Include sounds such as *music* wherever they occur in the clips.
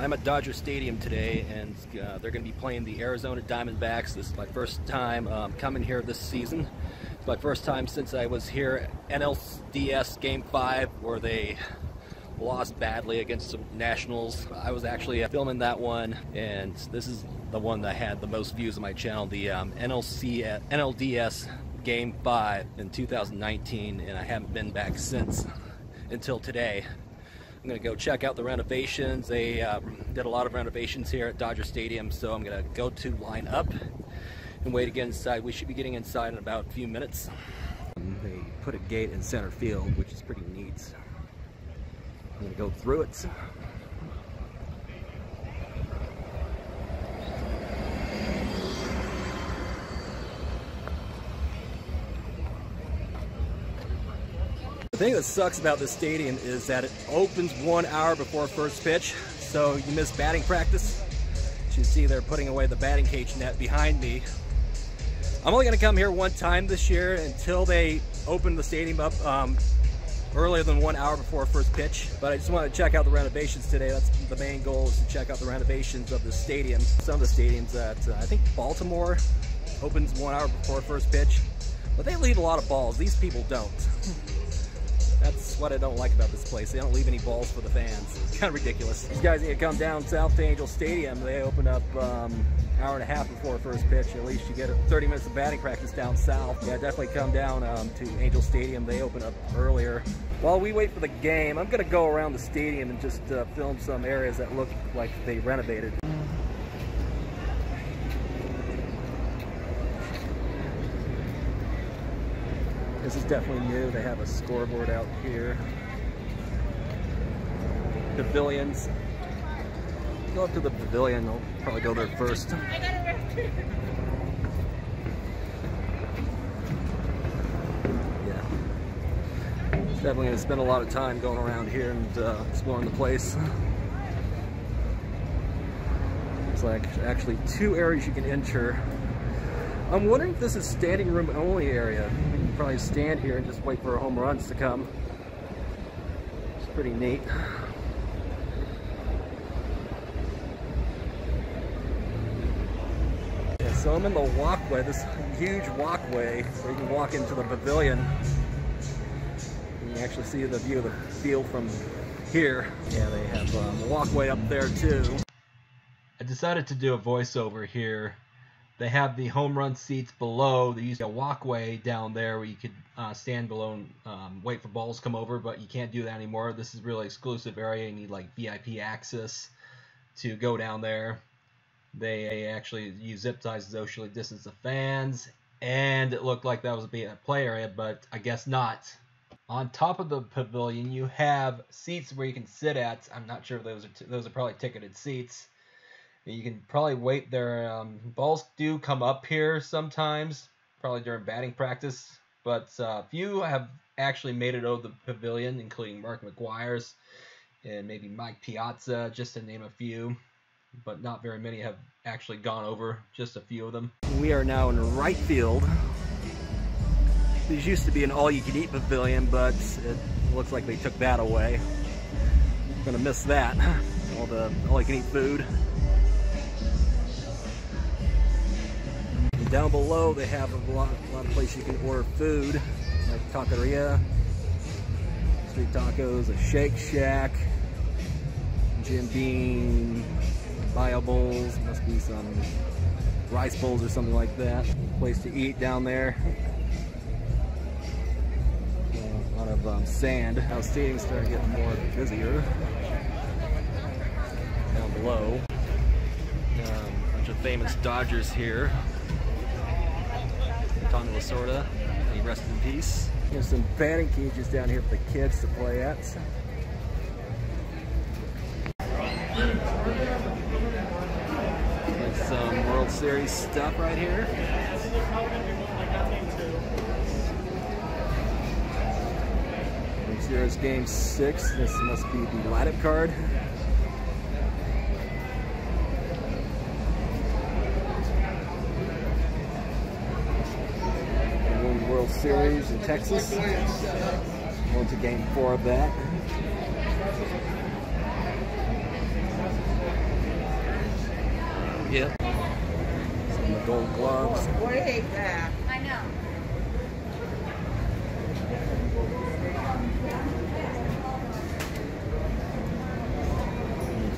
I'm at Dodger Stadium today, and uh, they're going to be playing the Arizona Diamondbacks. This is my first time um, coming here this season. It's my first time since I was here at NLDS Game 5, where they lost badly against the Nationals. I was actually filming that one, and this is the one that had the most views on my channel, the um, NLC, NLDS Game 5 in 2019, and I haven't been back since until today. I'm going to go check out the renovations. They uh, did a lot of renovations here at Dodger Stadium, so I'm going to go to line up and wait to get inside. We should be getting inside in about a few minutes. They put a gate in center field, which is pretty neat. I'm going to go through it. Thing that sucks about this stadium is that it opens one hour before first pitch, so you miss batting practice. As you see they're putting away the batting cage net behind me. I'm only going to come here one time this year until they open the stadium up um, earlier than one hour before first pitch. But I just want to check out the renovations today. That's the main goal is to check out the renovations of the stadium. Some of the stadiums that uh, I think Baltimore opens one hour before first pitch. But they leave a lot of balls. These people don't. That's what I don't like about this place. They don't leave any balls for the fans. It's kind of ridiculous. These guys need to come down south to Angel Stadium. They open up um, hour and a half before first pitch. At least you get 30 minutes of batting practice down south. Yeah, definitely come down um, to Angel Stadium. They open up earlier. While we wait for the game, I'm going to go around the stadium and just uh, film some areas that look like they renovated. This is definitely new. They have a scoreboard out here. Pavilions. Go up to the pavilion. They'll probably go there first. Yeah. Definitely going to spend a lot of time going around here and uh, exploring the place. There's like actually two areas you can enter. I'm wondering if this is standing room only area probably stand here and just wait for home runs to come. It's pretty neat. Yeah, so I'm in the walkway, this huge walkway, so you can walk into the pavilion. You can actually see the view of the field from here. Yeah, they have um, a walkway up there too. I decided to do a voiceover here they have the home run seats below. They use a walkway down there where you could uh, stand below and um, wait for balls come over, but you can't do that anymore. This is really exclusive area. You need like VIP access to go down there. They actually use zip ties to socially distance the fans, and it looked like that was a play area, but I guess not. On top of the pavilion, you have seats where you can sit at. I'm not sure those are those are probably ticketed seats. You can probably wait there. Um, balls do come up here sometimes, probably during batting practice. But uh, few have actually made it over the pavilion, including Mark McGwire's and maybe Mike Piazza, just to name a few. But not very many have actually gone over, just a few of them. We are now in right field. These used to be an all-you-can-eat pavilion, but it looks like they took that away. Gonna miss that. All the all-you-can-eat food. Down below they have a lot, a lot of places you can order food, like taqueria, street tacos, a Shake Shack, Jim Beam, bio bowls, must be some rice bowls or something like that. Place to eat down there. A lot of um, sand. Now stadium's starting to get more busier. Down below. Um, bunch of famous Dodgers here. Tommy Lasorda. He rest in peace. There's some batting cages down here for the kids to play at. There's some World Series stuff right here. World Series Game 6. This must be the lineup card. Series in Texas. Going to game four of that. Yep. Some of the gold gloves. Way back. I know.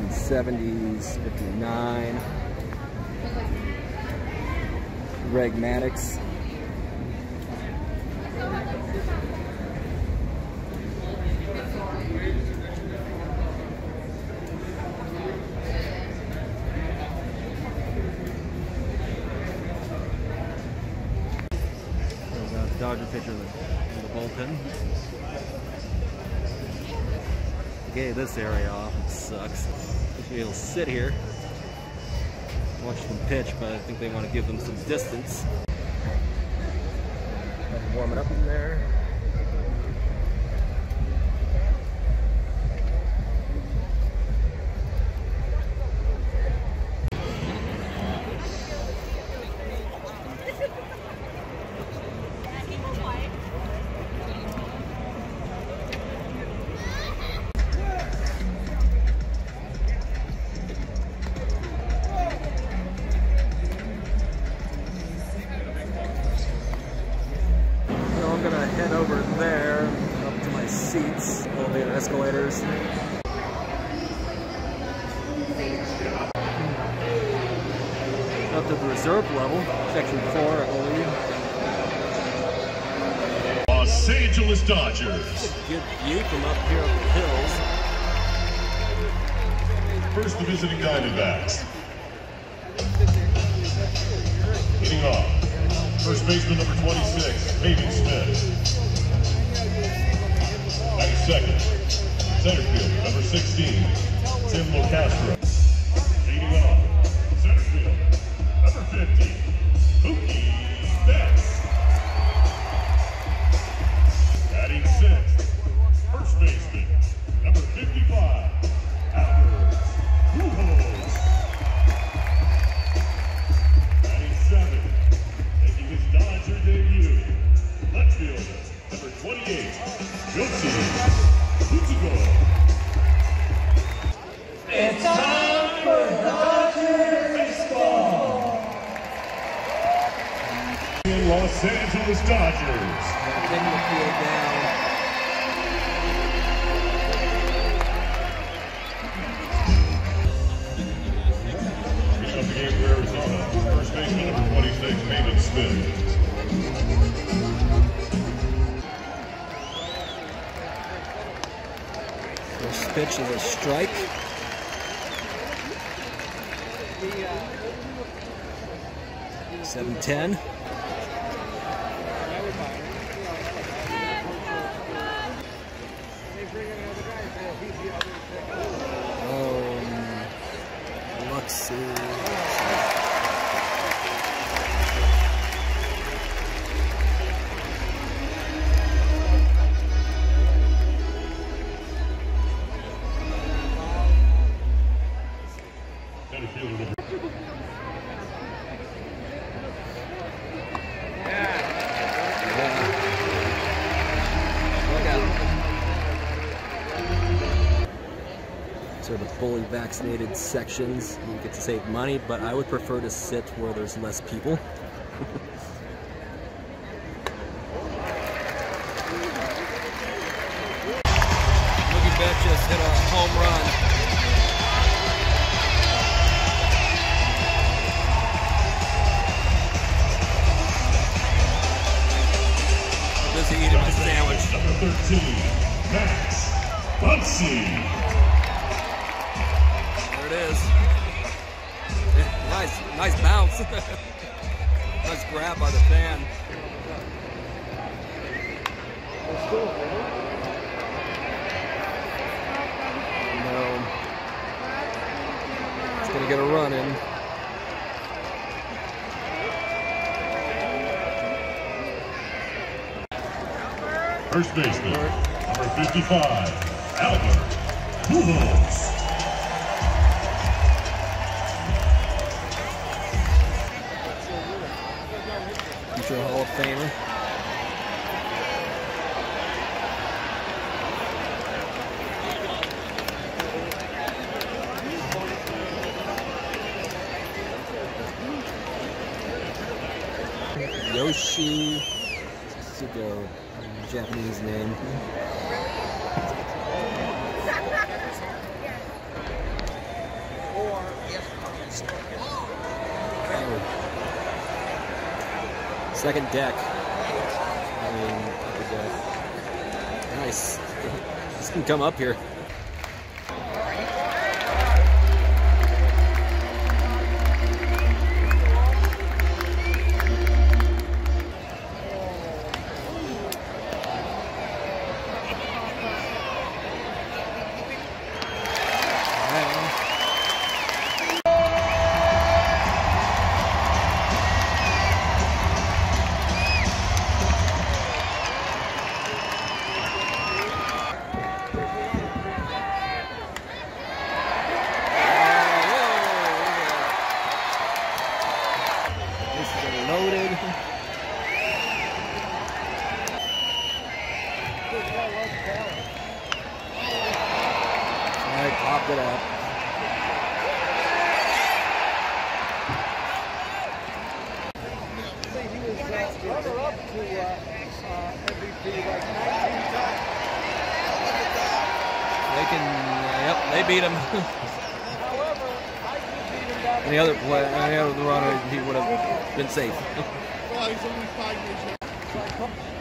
1970s, 59. Reg Maddox. There's a Dodger pitcher in the, bullpen. Gave this area off. Sucks. Wish will sit here, watch them pitch, but I think they want to give them some distance. Warm it up in there. Section four, I believe. Los Angeles Dodgers. Good view from up here up the hills. First the visiting Diamondbacks. Leading off, first baseman number 26, Pavin Smith. At second, center field, number 16, Tim Locastro. Pitch is a strike. Seven ten. So the fully vaccinated sections, you get to save money, but I would prefer to sit where there's less people. Mookie Betts just hit a home run. Busy eating my sandwich. number 13, Max Muncy. It is. *laughs* Nice, nice bounce. *laughs* nice grab by the fan. No. It's gonna get a run in. First baseman, number 55, Albert Pujols. future Hall of Famer. Yoshi Tsutsugo, Japanese name. Second deck. I mean. Nice. *laughs* This can come up here. Popped it up. They can, uh, yep, they beat him. *laughs* Any other play, any other runner, he would have been safe. *laughs* Well, he's only five years young.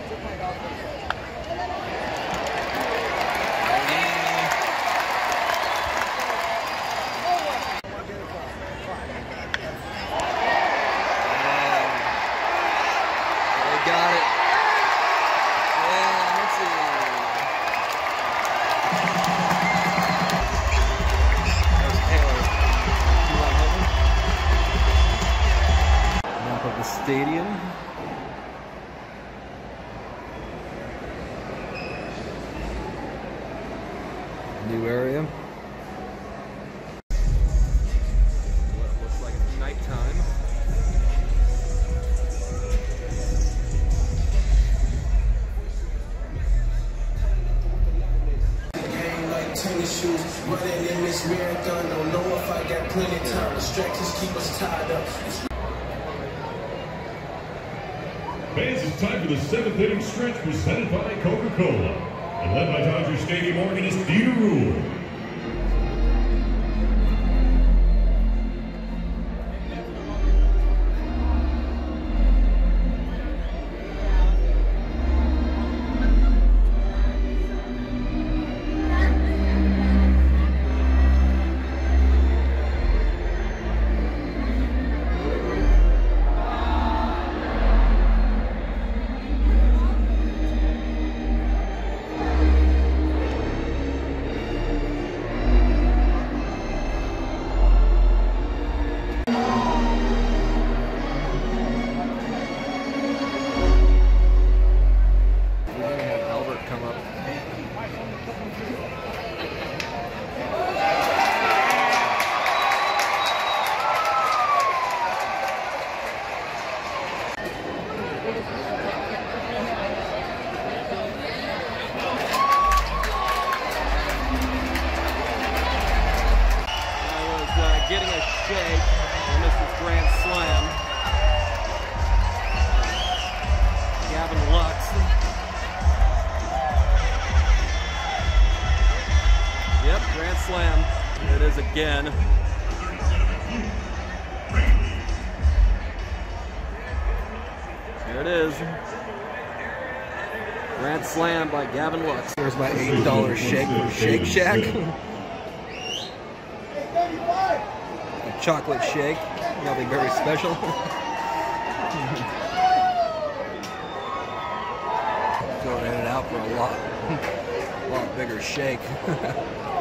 Time for the seventh inning stretch presented by Coca-Cola. And led by Dodger Stadium organist Dieter Ruehle. Slam. It is again. There it is. Grand Slam by Gavin Lux. There's my $8 shake from Shake Shack. A chocolate shake. Nothing very special. *laughs* Going in and out for a lot, a *laughs* lot bigger shake. *laughs*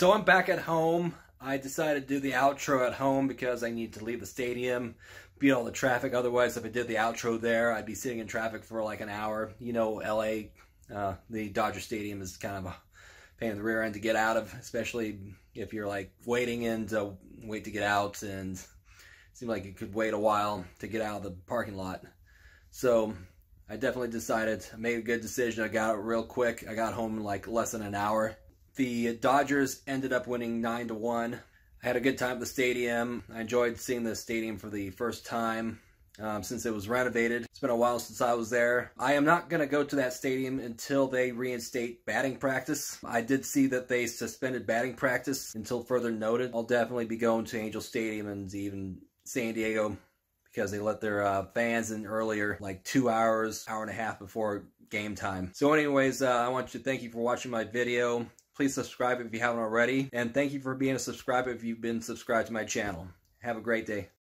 so I'm back at home. I decided to do the outro at home because I need to leave the stadium, beat all the traffic. Otherwise, if I did the outro there, I'd be sitting in traffic for like an hour. You know, LA, uh, the Dodger Stadium is kind of a pain in the rear end to get out of, especially if you're like waiting in to wait to get out and it seemed like it could wait a while to get out of the parking lot. So I definitely decided, made a good decision. I got it real quick. I got home in like less than an hour. The Dodgers ended up winning 9 to 1. I had a good time at the stadium. I enjoyed seeing the stadium for the first time um, since it was renovated. It's been a while since I was there. I am not going to go to that stadium until they reinstate batting practice. I did see that they suspended batting practice until further noted. I'll definitely be going to Angel Stadium and even San Diego because they let their uh, fans in earlier, like two hours, hour and a half before game time. So anyways, uh, I want to thank you for watching my video. Please subscribe if you haven't already. And thank you for being a subscriber if you've been subscribed to my channel. Have a great day.